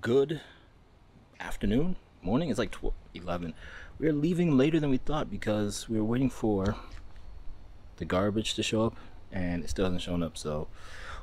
good afternoon, morning. It's like 12, 11. We're leaving later than we thought because we were waiting for the garbage to show up and it still hasn't shown up. So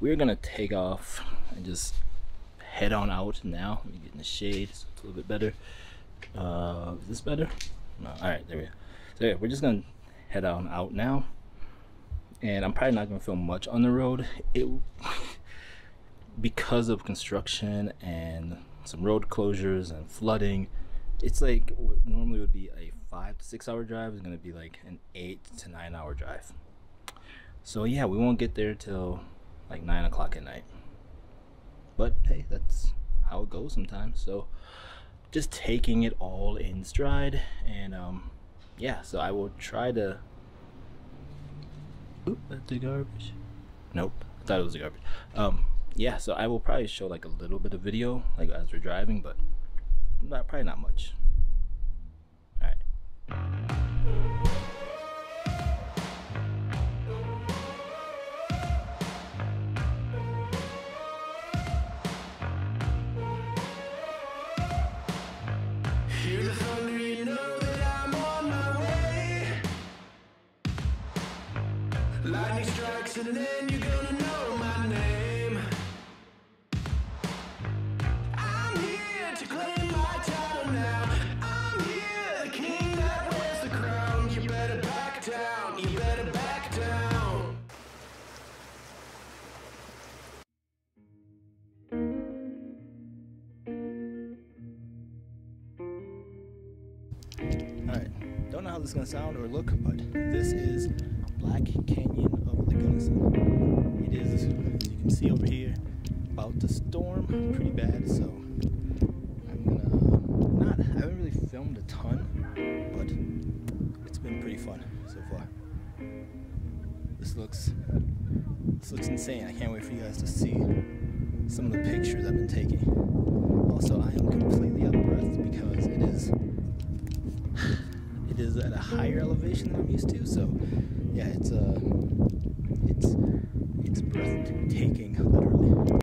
we're gonna take off and just head on out now. Let me get in the shade so it's a little bit better. Uh, is this better? No, all right, there we go. So yeah, we're just gonna head on out now. And I'm probably not gonna film much on the road. It because of construction and some road closures and flooding, it's like what normally would be a five to six hour drive is going to be like an eight to nine hour drive. So yeah, we won't get there till like nine o'clock at night. But hey, that's how it goes sometimes. So just taking it all in stride and um yeah, so I will try to Oop, that's the garbage. Nope, I thought it was the garbage. Um yeah, so I will probably show like a little bit of video like as we're driving, but not, probably not much. All right. And then you're gonna how this is gonna sound or look, but this is Black Canyon of the Gunnison. It is, as you can see over here, about to storm pretty bad, so I'm gonna not, I haven't really filmed a ton, but it's been pretty fun so far. This looks, this looks insane. I can't wait for you guys to see some of the pictures I've been taking. Also, I am completely is at a higher elevation than I'm used to. So, yeah, it's uh, it's it's breathtaking, literally.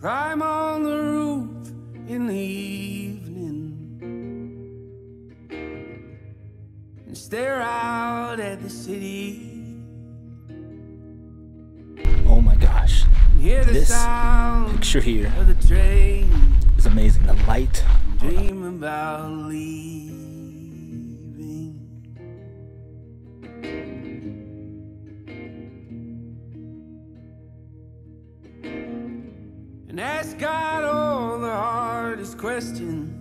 Climb on the roof in the evening and stare out at the city. Oh my gosh, Hear the This sound picture here of the train. is amazing. The light. Dream about leaving. And ask God all the hardest questions.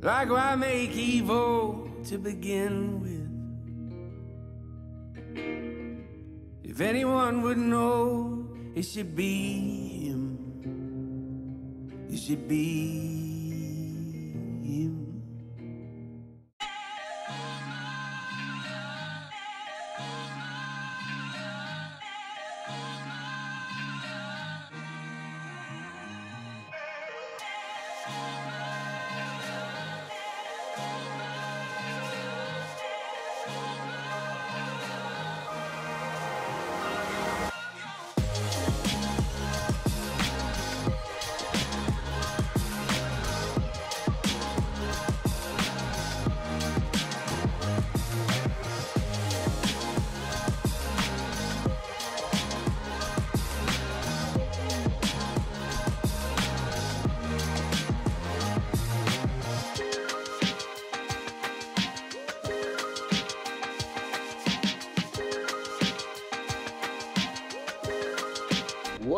Like why make evil to begin with? If anyone would know, it should be. It should be him.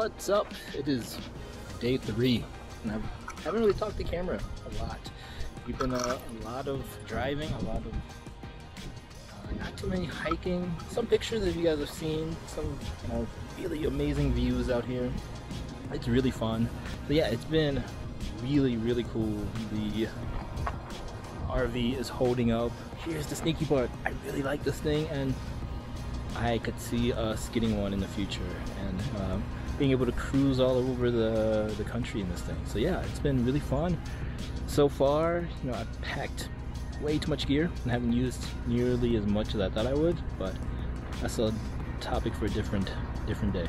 What's up? It is day three, and I haven't really talked to camera a lot. We've been uh, a lot of driving, a lot of uh, not too many hiking. Some pictures that you guys have seen, some you know, really amazing views out here. It's really fun. But yeah, it's been really, really cool. The RV is holding up. Here's the sneaky part. I really like this thing, and I could see us getting one in the future and um, being able to cruise all over the, the country in this thing. So yeah, it's been really fun. So far, you know, I've packed way too much gear and haven't used nearly as much as I thought I would, but that's a topic for a different different day.